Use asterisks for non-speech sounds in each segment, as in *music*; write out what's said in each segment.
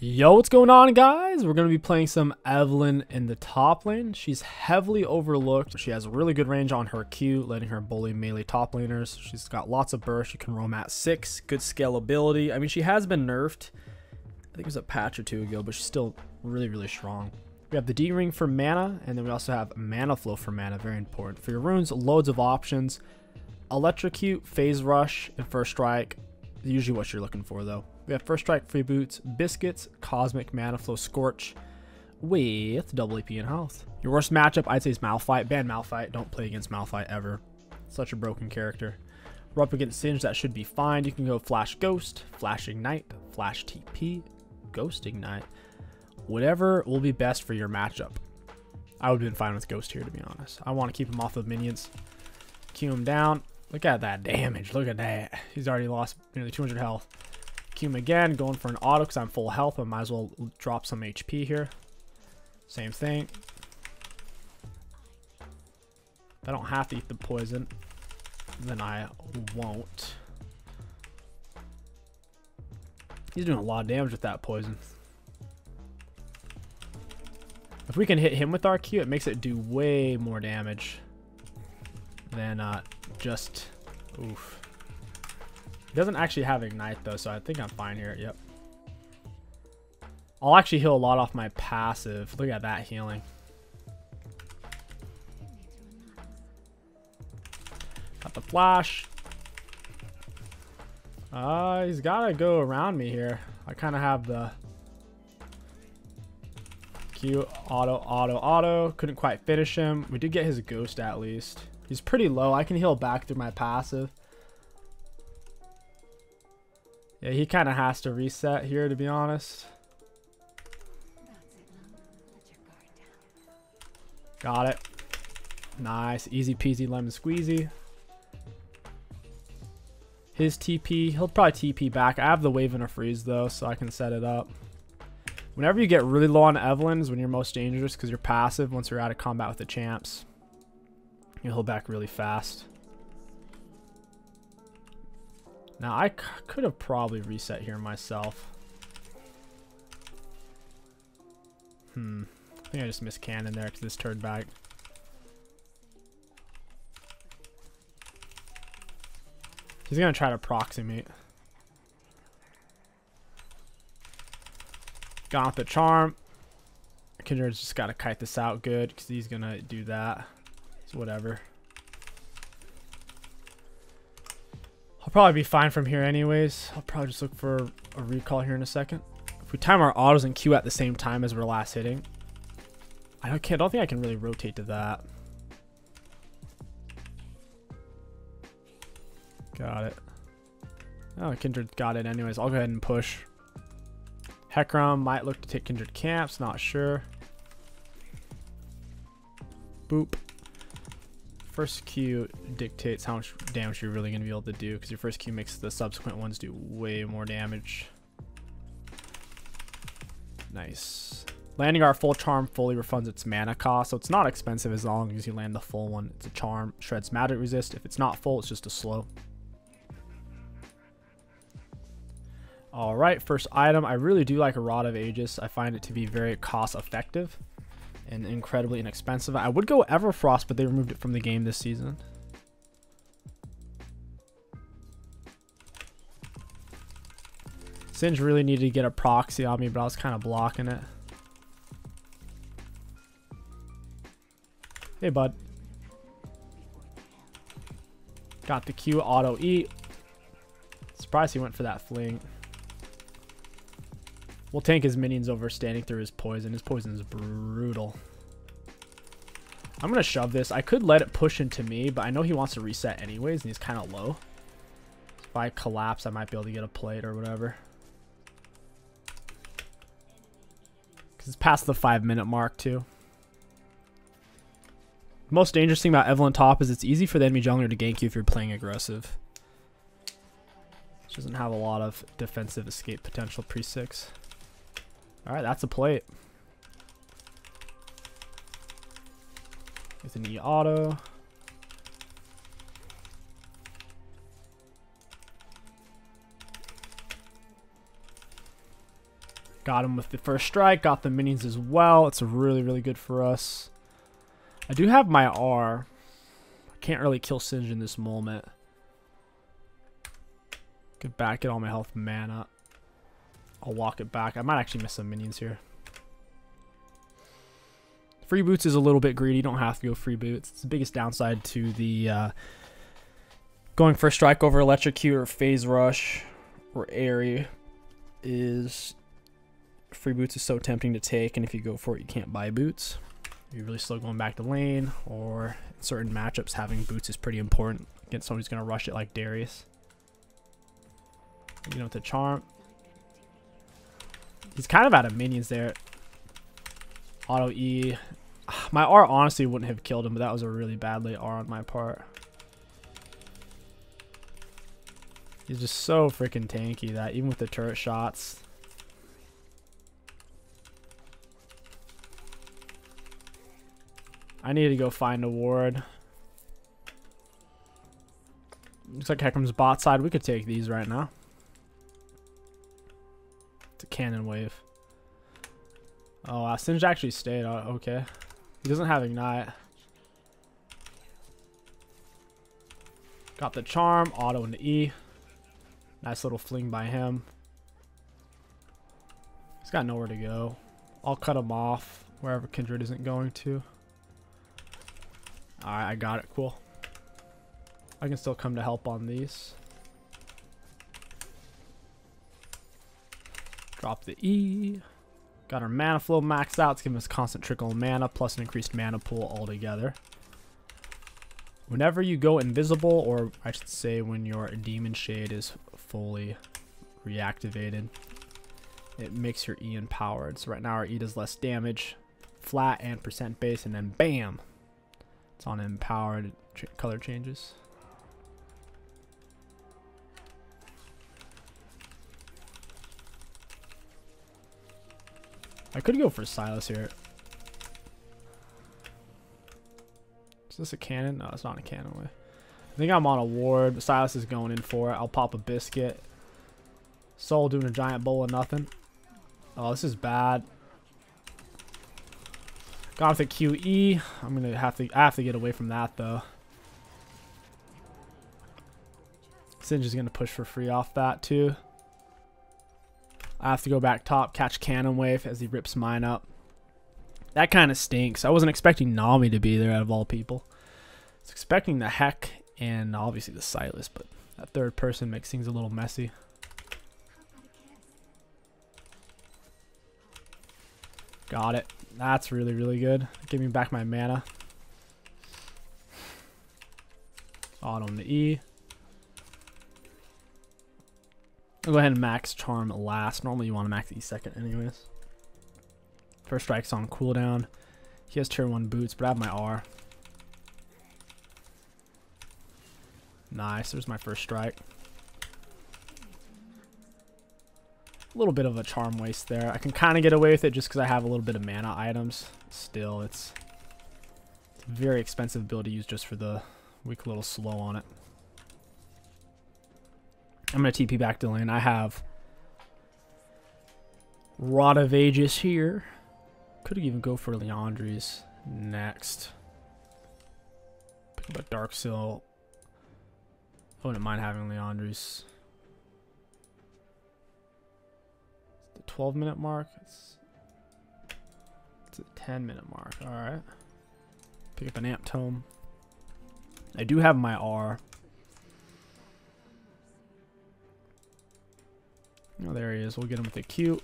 Yo, what's going on guys? We're going to be playing some Evelynn in the top lane. She's heavily overlooked. She has really good range on her Q, letting her bully melee top laners. She's got lots of burst. She can roam at 6, good scalability. I mean, she has been nerfed. I think it was a patch or two ago, but she's still really, really strong. We have the D-Ring for mana, and then we also have Mana Flow for mana, very important. For your runes, loads of options. Electrocute, Phase Rush, and First Strike. Usually what you're looking for, though. We have First Strike, Free Boots, Biscuits, Cosmic, Mana Flow, Scorch, with double AP and health. Your worst matchup, I'd say, is Malphite. Ban Malphite. Don't play against Malphite ever. Such a broken character. We're up against Singed. That should be fine. You can go Flash Ghost, Flash Ignite, Flash TP, Ghost Ignite. Whatever will be best for your matchup. I would have been fine with Ghost here, to be honest. I want to keep him off of minions. Q him down. Look at that damage. Look at that. He's already lost nearly 200 health. Him again, going for an auto because I'm full health. I might as well drop some HP here. Same thing. If I don't have to eat the poison, then I won't. He's doing a lot of damage with that poison. If we can hit him with our Q, it makes it do way more damage than uh, just... Oof. He doesn't actually have Ignite though, so I think I'm fine here. Yep. I'll actually heal a lot off my passive. Look at that healing. Got the flash. Uh, he's got to go around me here. I kind of have the Q auto, auto, auto. Couldn't quite finish him. We did get his ghost at least. He's pretty low. I can heal back through my passive. Yeah, he kind of has to reset here, to be honest. Got it. Nice. Easy peasy lemon squeezy. His TP. He'll probably TP back. I have the wave and a freeze, though, so I can set it up. Whenever you get really low on Evelynn is when you're most dangerous because you're passive once you're out of combat with the champs. you'll heal back really fast. Now, I could have probably reset here myself. Hmm. I think I just missed cannon there because this turned back. He's going to try to proximate. Got the charm. Kindred's just got to kite this out good because he's going to do that. So whatever. I'll probably be fine from here anyways. I'll probably just look for a recall here in a second. If we time our autos and Q at the same time as we're last hitting, I don't, don't think I can really rotate to that. Got it. Oh, Kindred got it anyways. I'll go ahead and push. Hecarim might look to take Kindred camps, not sure. Boop. First Q dictates how much damage you're really going to be able to do because your first Q makes the subsequent ones do way more damage. Nice. Landing our full charm fully refunds its mana cost, so it's not expensive as long as you land the full one. It's a charm, shreds magic resist. If it's not full, it's just a slow. Alright, first item. I really do like a Rod of Ages. I find it to be very cost effective and incredibly inexpensive. I would go Everfrost, but they removed it from the game this season. Singed really needed to get a proxy on me, but I was kind of blocking it. Hey, bud. Got the Q auto eat. Surprised he went for that fling. We'll tank his minions over standing through his poison. His poison is brutal. I'm going to shove this. I could let it push into me, but I know he wants to reset anyways, and he's kind of low. If I collapse, I might be able to get a plate or whatever. Because it's past the five minute mark, too. The most dangerous thing about Evelynn top is it's easy for the enemy jungler to gank you if you're playing aggressive. She doesn't have a lot of defensive escape potential pre-6. Alright, that's a plate. With an E auto. Got him with the first strike. Got the minions as well. It's really, really good for us. I do have my R. I can't really kill Singed in this moment. Get back, get all my health mana. I'll walk it back. I might actually miss some minions here. Free boots is a little bit greedy. You don't have to go free boots. It's the biggest downside to the uh, going for a strike over electrocute or phase rush or airy is free boots is so tempting to take and if you go for it you can't buy boots you're really slow going back to lane or in certain matchups having boots is pretty important against someone who's going to rush it like Darius you know the charm he's kind of out of minions there auto E *sighs* my R honestly wouldn't have killed him but that was a really badly R on my part He's just so freaking tanky that even with the turret shots. I need to go find a ward. Looks like Hecarim's bot side. We could take these right now. Cannon wave. Oh, uh, Singed actually stayed. Oh, okay. He doesn't have Ignite. Got the charm, auto into E. Nice little fling by him. He's got nowhere to go. I'll cut him off wherever Kindred isn't going to. Alright, I got it. Cool. I can still come to help on these. Drop the E. Got our mana flow maxed out It's giving us constant trickle mana plus an increased mana pool altogether. Whenever you go invisible, or I should say when your Demon Shade is fully reactivated, it makes your E empowered. So right now our E does less damage, flat and percent base, and then BAM! It's on empowered color changes. I could go for Sylas here. Is this a cannon? No, it's not a cannon. I think I'm on a ward. Sylas is going in for it. I'll pop a biscuit. Sol doing a giant bowl of nothing. Oh, this is bad. Got with a QE. I'm gonna have to I have to get away from that though. Singed is gonna push for free off that too. I have to go back top, catch Cannon Wave as he rips mine up. That kind of stinks. I wasn't expecting Nami to be there out of all people. I was expecting the Heck and obviously the Sylas, but that third person makes things a little messy. Got it. That's really, really good. Give me back my mana. Auto on the E. I'll go ahead and max Charm last. Normally you want to max E second anyways. First strike's on cooldown. He has tier 1 boots, but I have my R. Nice, there's my first strike. A little bit of a charm waste there. I can kind of get away with it just because I have a little bit of mana items. Still, it's, it's a very expensive build to use just for the weak little slow on it. I'm going to TP back to lane. I have Rod of Ages here. Could even go for Liandry's next. Pick up a Dark Seal. I wouldn't mind having Liandry's. The 12 minute mark. It's, it's a 10 minute mark. Alright. Pick up an Amp Tome. I do have my R. Oh, there he is. We'll get him with Q.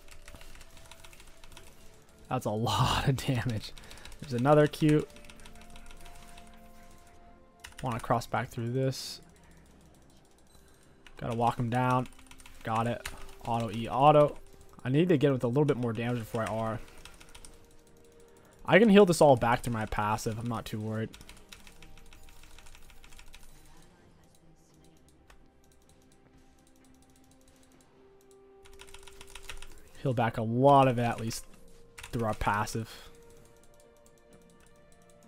That's a *laughs* lot of damage. There's another cute. Want to cross back through this. Gotta walk him down. Got it. Auto E auto. I need to get him with a little bit more damage before I R. I can heal this all back through my passive. I'm not too worried. Heal back a lot of it at least through our passive.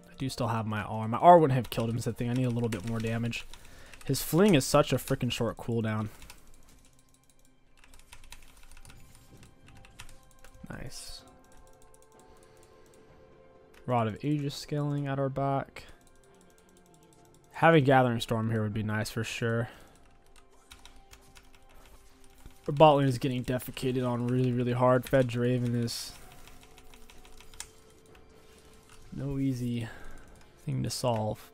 I do still have my R. My R wouldn't have killed him, I think I need a little bit more damage. His fling is such a freaking short cooldown. Nice. Rod of Ages scaling at our back. Having Gathering Storm here would be nice for sure. Our bot lane is getting defecated on really, really hard. Fed Draven is no easy thing to solve.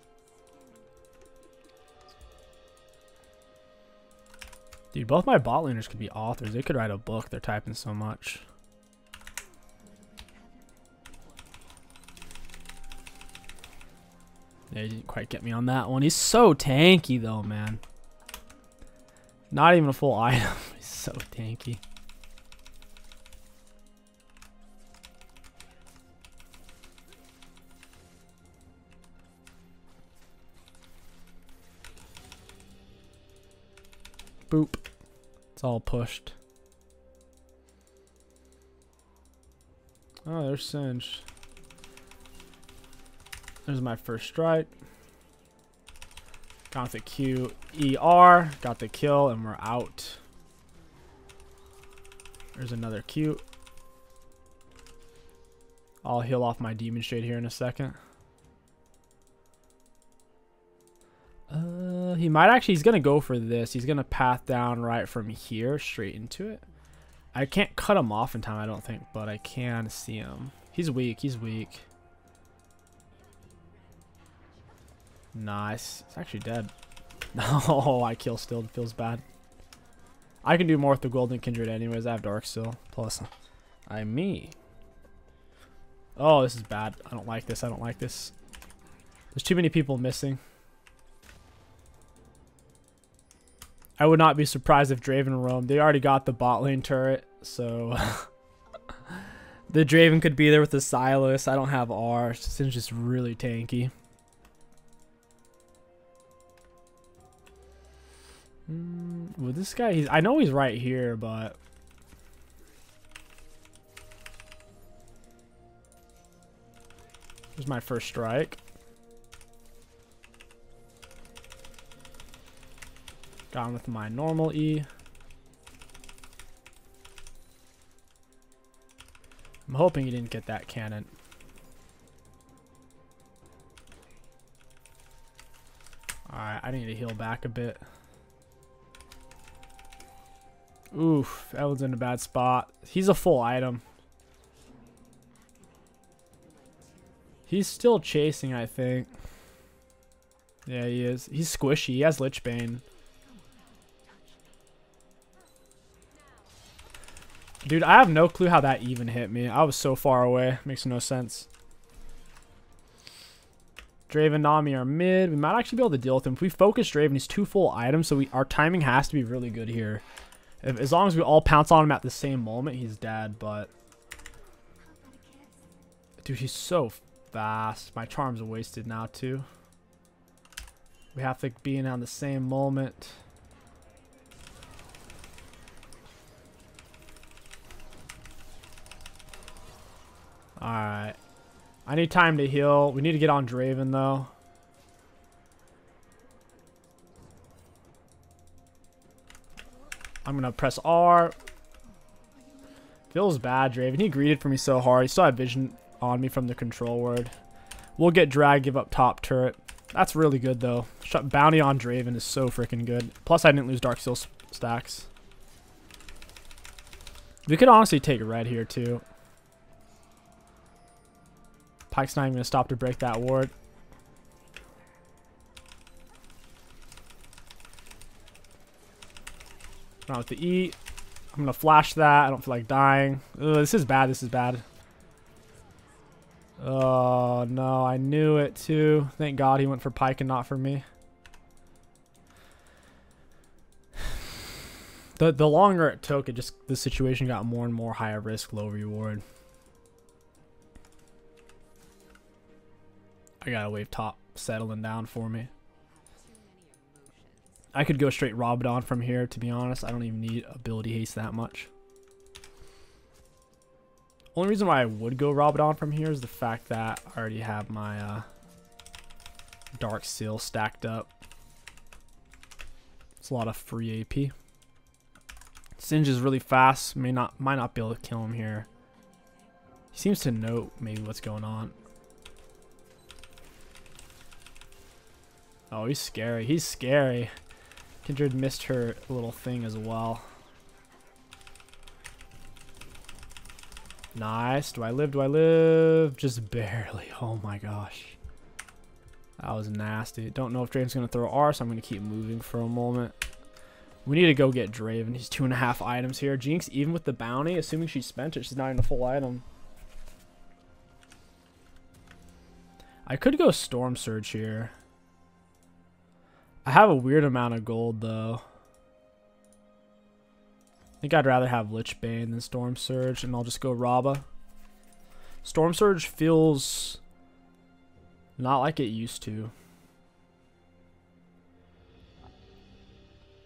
Dude, both my bot laners could be authors. They could write a book. They're typing so much. They didn't quite get me on that one. He's so tanky though, man. Not even a full *laughs* item. So tanky. Boop. It's all pushed. Oh, there's Singe. There's my first strike. Got the Q E R, got the kill, and we're out. There's another Q. I'll heal off my Demon Shade here in a second. Uh, he might actually, he's going to go for this. He's going to path down right from here straight into it. I can't cut him off in time, I don't think, but I can see him. He's weak, he's weak. Nice. It's actually dead. *laughs* oh, I kill still. It feels bad. I can do more with the Golden Kindred anyways. I have Dark Seal. Plus, I'm me. Oh, this is bad. I don't like this. I don't like this. There's too many people missing. I would not be surprised if Draven roamed. They already got the bot lane turret, so... *laughs* the Draven could be there with the Sylas. I don't have R. It's just really tanky. Well, this guy, he's, I know he's right here, but... Here's my first strike. Gone with my normal E. I'm hoping he didn't get that cannon. Alright, I need to heal back a bit. Oof, was in a bad spot. He's a full item. He's still chasing, I think. Yeah, he is. He's squishy. He has Lich Bane. Dude, I have no clue how that even hit me. I was so far away. Makes no sense. Draven Nami are mid. We might actually be able to deal with him. If we focus Draven, he's two full items, so we our timing has to be really good here. If, as long as we all pounce on him at the same moment, he's dead, but... Dude, he's so fast. My charms are wasted now, too. We have to be in on the same moment. Alright. I need time to heal. We need to get on Draven, though. I'm going to press R. Feels bad, Draven. He greeted for me so hard. He still had vision on me from the control word. We'll get drag, give up top turret. That's really good, though. Shut Bounty on Draven is so freaking good. Plus, I didn't lose Dark Seal stacks. We could honestly take red here, too. Pyke's not even going to stop to break that ward. Not with the E. I'm to flash that. I don't feel like dying. Ugh, this is bad. This is bad. Oh, no. I knew it, too. Thank God he went for Pyke and not for me. *sighs* The, the longer it took, it just the situation got more and more higher risk, low reward. I got a wave top settling down for me. I could go straight Rabadon from here, to be honest. I don't even need ability haste that much. Only reason why I would go Rabadon from here is the fact that I already have my uh, Dark Seal stacked up. It's a lot of free AP. Singe is really fast. May not might not be able to kill him here. He seems to know maybe what's going on. Oh, he's scary. He's scary. Kindred missed her little thing as well. Nice. Do I live? Do I live? Just barely. *laughs* Oh my gosh. That was nasty. Don't know if Draven's going to throw R, so I'm going to keep moving for a moment. We need to go get Draven. He's two and a half items here. Jinx, even with the bounty, assuming she spent it, she's not in a full item. I could go Storm Surge here. I have a weird amount of gold, though. I think I'd rather have Lich Bane than Storm Surge, and I'll just go Raba. Storm Surge feels not like it used to.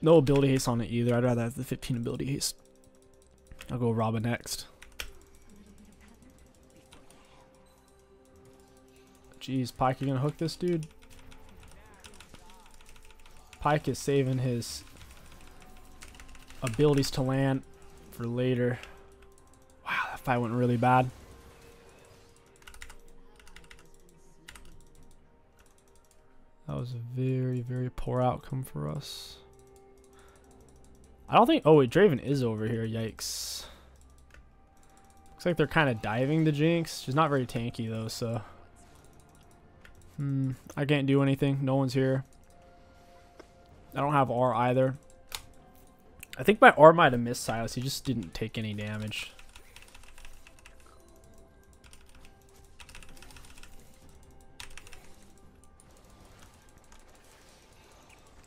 No ability haste on it either. I'd rather have the 15 ability haste. I'll go Raba next. Jeez, Pyke, you gonna hook this dude? Pyke is saving his abilities to land for later. Wow, that fight went really bad. That was a very, very poor outcome for us. I don't think... Oh, wait, Draven is over here. Yikes. Looks like they're kind of diving the Jinx. She's not very tanky, though, so... Hmm, I can't do anything. No one's here. I don't have R either. I think my R might have missed Sylas. He just didn't take any damage.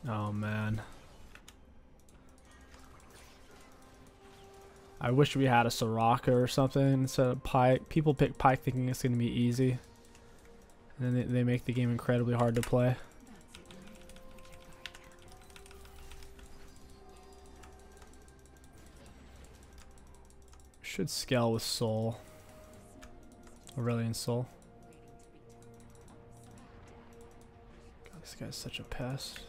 Oh, man. I wish we had a Soraka or something instead of Pyke. People pick Pyke thinking it's going to be easy. And then they, they make the game incredibly hard to play. Should scale with Sol. Aurelion Sol. God, this guy's such a pest.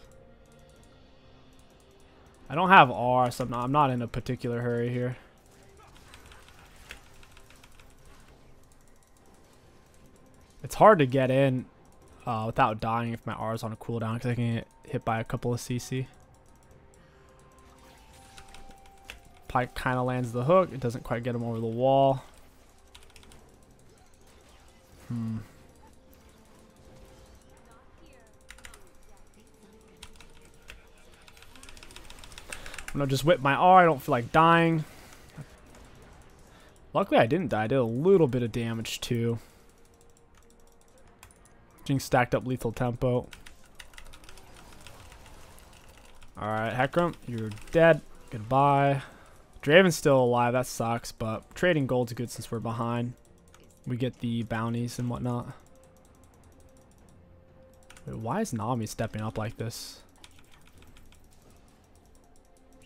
I don't have R, so I'm not, I'm not in a particular hurry here. It's hard to get in uh, without dying if my R is on a cooldown because I can get hit by a couple of CC. Kind of lands the hook. It doesn't quite get him over the wall. Hmm. I'm gonna just whip my R. I don't feel like dying. Luckily I didn't die. I did a little bit of damage too. Jinx stacked up lethal tempo. Alright, Hecarim, you're dead. Goodbye. Draven's still alive, that sucks, but trading gold's good since we're behind. We get the bounties and whatnot. Wait, why is Nami stepping up like this?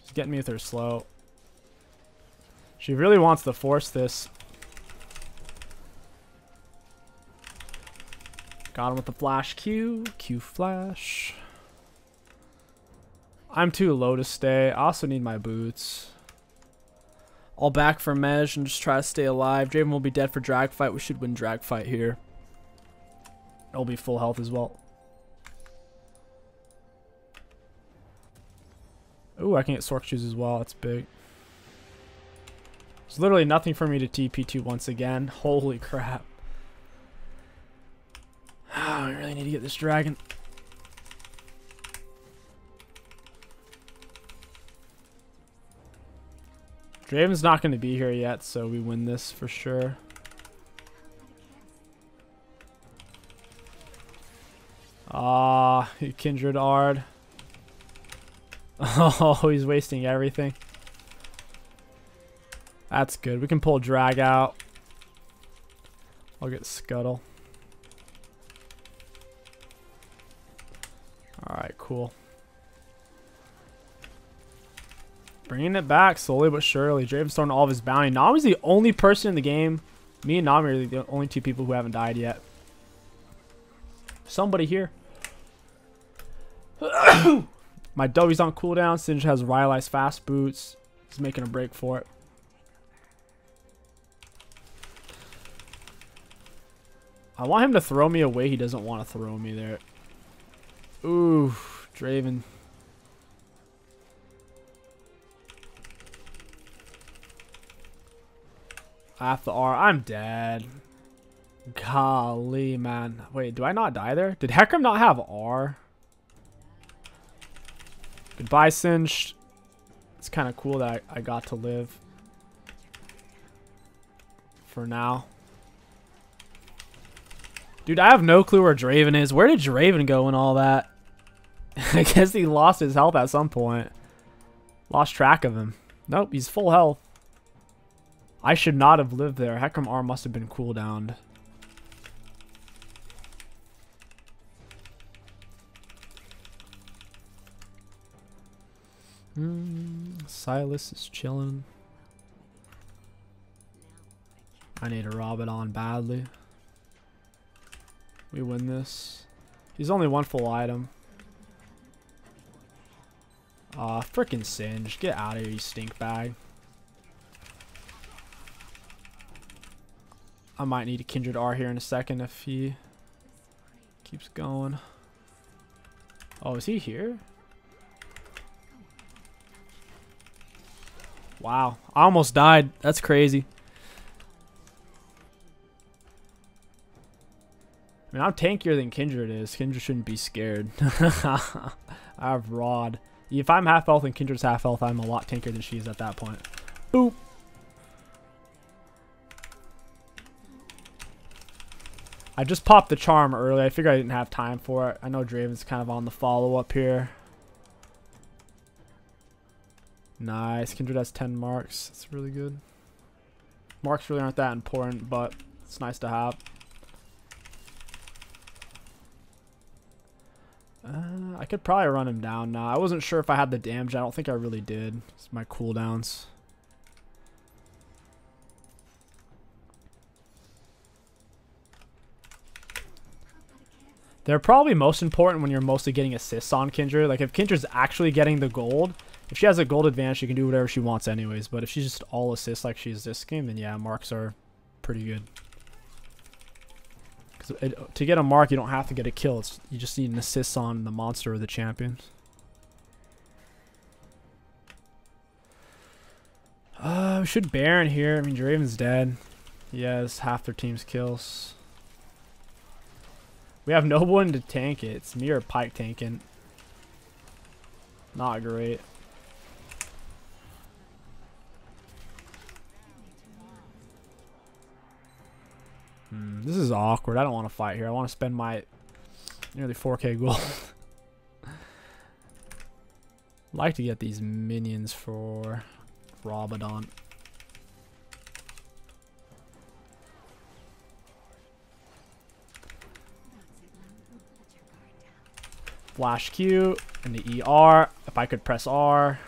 She's getting me with her slow. She really wants to force this. Got him with the flash Q. Q flash. I'm too low to stay. I also need my boots. I'll back for Mej and just try to stay alive. Draven will be dead for drag fight. We should win drag fight here. It'll be full health as well. Ooh, I can get Sorc shoes as well. That's big. There's literally nothing for me to TP to once again. Holy crap. *sighs* Oh, I really need to get this dragon. Draven's not going to be here yet, so we win this for sure. Ah, Kindred Ard. *laughs* Oh, he's wasting everything. That's good. We can pull drag out. I'll get Scuttle. Alright, cool. Bringing it back slowly but surely. Draven's throwing all of his bounty. Nami's the only person in the game. Me and Nami are the only two people who haven't died yet. Somebody here. *coughs* My W's on cooldown. Singed has Rylai's fast boots. He's making a break for it. I want him to throw me away. He doesn't want to throw me there. Ooh, Draven. After R, I'm dead. Golly, man. Wait, do I not die there? Did Hecarim not have R? Goodbye, Singed. It's kind of cool that I, I got to live. For now. Dude, I have no clue where Draven is. Where did Draven go and all that? *laughs* I guess he lost his health at some point. Lost track of him. Nope, he's full health. I should not have lived there. Hecarim R must have been cooldowned. Mm, Sylas is chilling. I need to rob it on badly. We win this. He's only one full item. Aw, uh, Singe. Get out of here, you stink bag. I might need a Kindred R here in a second if he keeps going. Oh, is he here? Wow. I almost died. That's crazy. I mean, I'm tankier than Kindred is. Kindred shouldn't be scared. *laughs* I have Rod. If I'm half health and Kindred's half health, I'm a lot tankier than she is at that point. Boop. I just popped the charm early. I figured I didn't have time for it. I know Draven's kind of on the follow-up here. Nice. Kindred has 10 marks. That's really good. Marks really aren't that important, but it's nice to have. Uh, I could probably run him down now. I wasn't sure if I had the damage. I don't think I really did. It's my cooldowns. They're probably most important when you're mostly getting assists on Kindred. Like, if Kindred's actually getting the gold, if she has a gold advantage, she can do whatever she wants anyways. But if she's just all assists like she is this game, then yeah, marks are pretty good. Because to get a mark, you don't have to get a kill. It's, you just need an assist on the monster or the champion. Uh, we should Baron here. I mean, Draven's dead. He has half their team's kills. We have no one to tank it. It's me or Pyke tanking. Not great. Hmm, this is awkward. I don't want to fight here. I want to spend my nearly 4k gold. *laughs* like to get these minions for Rabadon. Flash Q and the ER. If I could press R.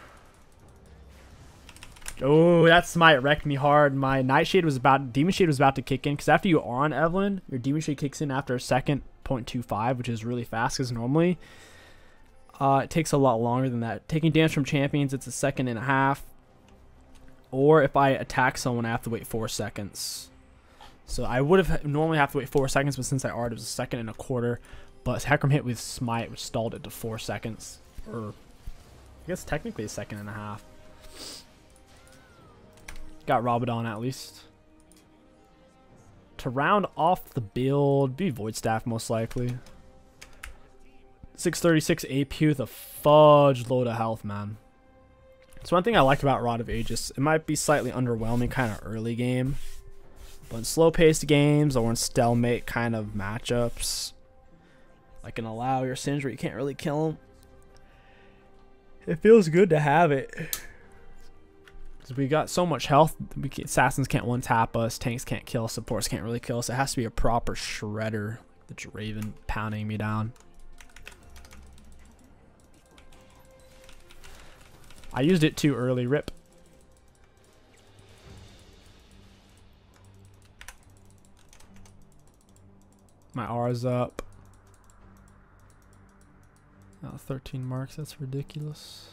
Oh, that smite wrecked me hard. My Nightshade was about, Demon Shade was about to kick in. Because after you are on Evelynn, your Demon Shade kicks in after a second, 0.25, which is really fast. Because normally, uh, it takes a lot longer than that. Taking damage from champions, it's a second and a half. Or if I attack someone, I have to wait four seconds. So I would have normally have to wait four seconds, but since I already was a second and a quarter, but Hecarim hit with Smite, which stalled it to four seconds. Or, I guess technically a second and a half. Got Rabadon at least. To round off the build, be Void Staff most likely. 636 AP with a fudge load of health, man. So one thing I like about Rod of Ages, it might be slightly underwhelming kind of early game. But in slow-paced games or in stalemate kind of matchups, like an allow your sins where you can't really kill them. It feels good to have it. Because we got so much health, can, assassins can't one tap us, tanks can't kill us, supports can't really kill us. It has to be a proper shredder. The Draven pounding me down. I used it too early, rip. My R's up. Oh, 13 marks, that's ridiculous.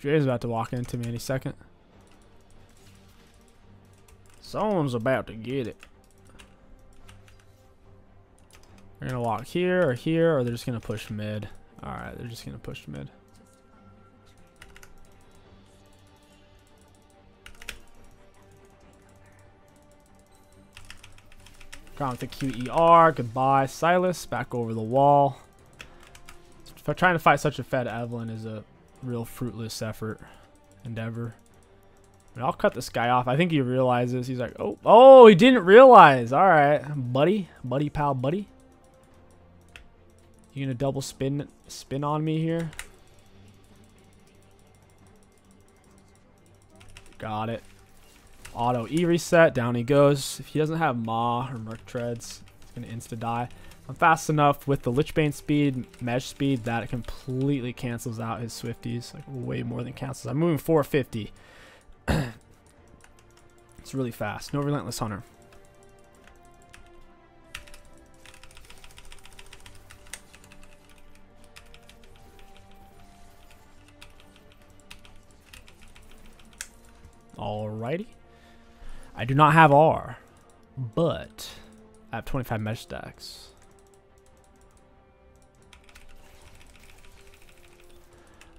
Jay's about to walk into me any second. Someone's about to get it. They're gonna walk here or here, or they're just gonna push mid. Alright, they're just gonna push mid. Gone with the QER. Goodbye, Sylas. Back over the wall. Trying to fight such a fed Evelynn is a real fruitless effort. Endeavor. I mean, I'll cut this guy off. I think he realizes. He's like, oh, oh, he didn't realize. All right, buddy, buddy, pal, buddy. You gonna double spin, spin on me here? Got it. Auto E reset. Down he goes. If he doesn't have Ma or Merc Treads, he's gonna insta die. I'm fast enough with the Lichbane speed, Mesh speed, that it completely cancels out his Swifties. Like way more than cancels. I'm moving 450. *clears throat* it's really fast. No Relentless Hunter. Alrighty. I do not have R, but I have 25 mesh stacks.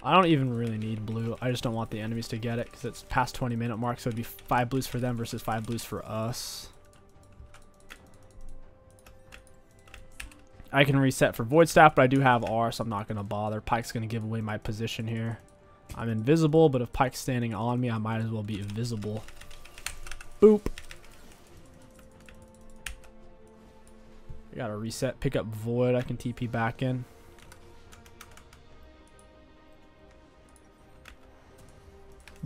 I don't even really need blue. I just don't want the enemies to get it because it's past 20 minute mark, so it'd be 5 blues for them versus 5 blues for us. I can reset for Void Staff, but I do have R, so I'm not going to bother. Pyke's going to give away my position here. I'm invisible, but if Pyke's standing on me, I might as well be invisible. Boop. I gotta reset, pick up Void. I can TP back in.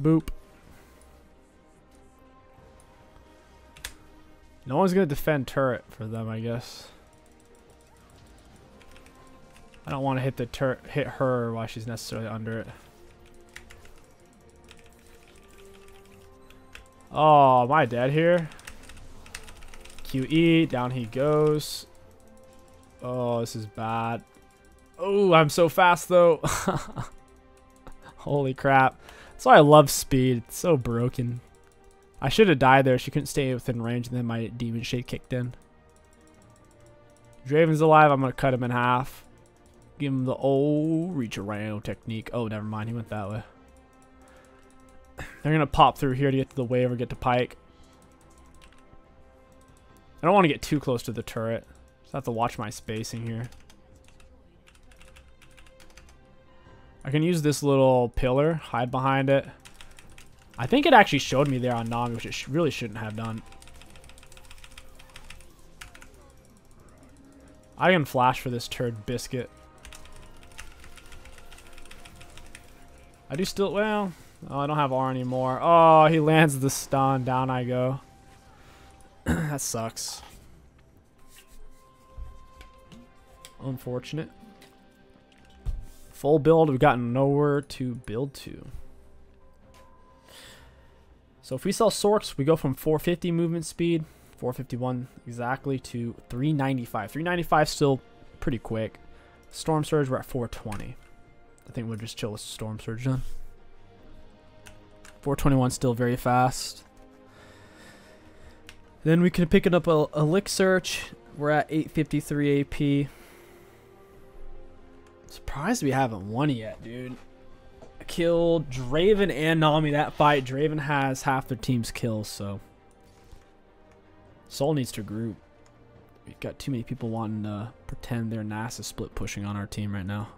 Boop. No one's gonna defend turret for them, I guess. I don't want to hit the turret, hit her while she's necessarily under it. Oh, am I dead here? QE, down he goes. Oh, this is bad. Oh, I'm so fast though. *laughs* Holy crap. Why I love speed. It's so broken. I should have died there. She couldn't stay within range and then my demon shade kicked in. Draven's alive. I'm going to cut him in half. Give him the old reach around technique. Oh, never mind. He went that way. They're going to pop through here to get to the wave or get to Pyke. I don't want to get too close to the turret. So I have to watch my spacing here. I can use this little pillar, hide behind it. I think it actually showed me there on Nami, which it sh really shouldn't have done. I can flash for this turd biscuit. I do still, well, oh, I don't have R anymore. Oh, he lands the stun. Down I go. *clears throat* that sucks. Unfortunate. Full build, we've gotten nowhere to build to. So if we sell Sorcs, we go from 450 movement speed, 451 exactly, to 395. 395 still pretty quick. Storm Surge, we're at 420. I think we'll just chill with Storm Surge then. 421 still very fast. Then we can pick it up a, Search. We're at 853 AP. Surprised we haven't won yet, dude. killed Draven and Nami that fight. Draven has half their team's kills, so. Sol needs to group. We've got too many people wanting to pretend they're NASA split pushing on our team right now.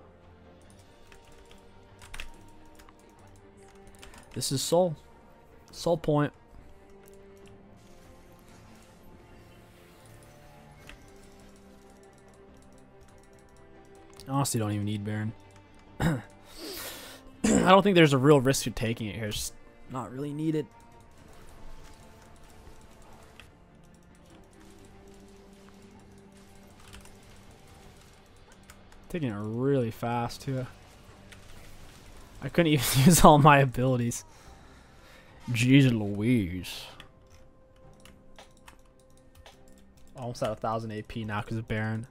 This is Sol. Soul point. Honestly don't even need Baron. *clears throat* I don't think there's a real risk to taking it here. It's just not really needed. Taking it really fast too. I couldn't *laughs* even use all my abilities. Jeez Louise. Almost at a thousand AP now because of Baron.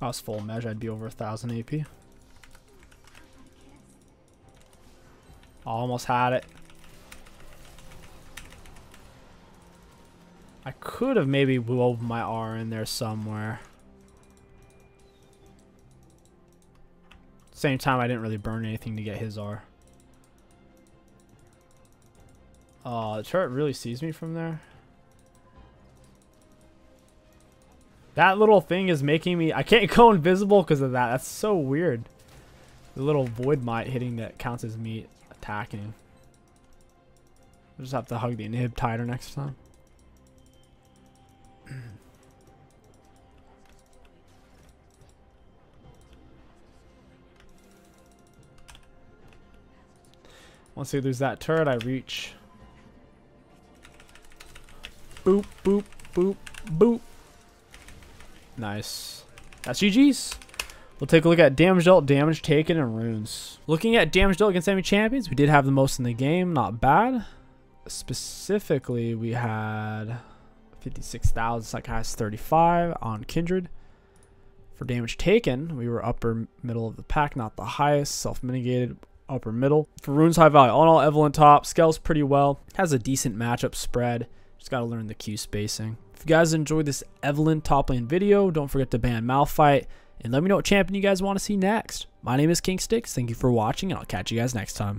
I was full mesh, I'd be over a thousand AP. Almost had it. I could have maybe wove my R in there somewhere. Same time, I didn't really burn anything to get his R. Oh, uh, the turret really sees me from there. That little thing is making me... I can't *laughs* go invisible because of that. That's so weird. The little void mite hitting that counts as me attacking. I just have to hug the inhib tighter next time. *clears throat* Once we lose that turret, I reach. Boop, boop, boop, boop. Nice. That's GG's. We'll take a look at damage dealt, damage taken, and runes. Looking at damage dealt against enemy champions, we did have the most in the game. Not bad. Specifically, we had 56,000. Psych has 35 on Kindred. For damage taken, we were upper middle of the pack, not the highest. Self-mitigated, upper middle. For runes high value, in all, Evelynn top. Scales pretty well. Has a decent matchup spread. Just got to learn the Q spacing. If you guys enjoyed this Evelynn top lane video, don't forget to ban Malphite. And let me know what champion you guys want to see next. My name is KingStix. Thank you for watching, and I'll catch you guys next time.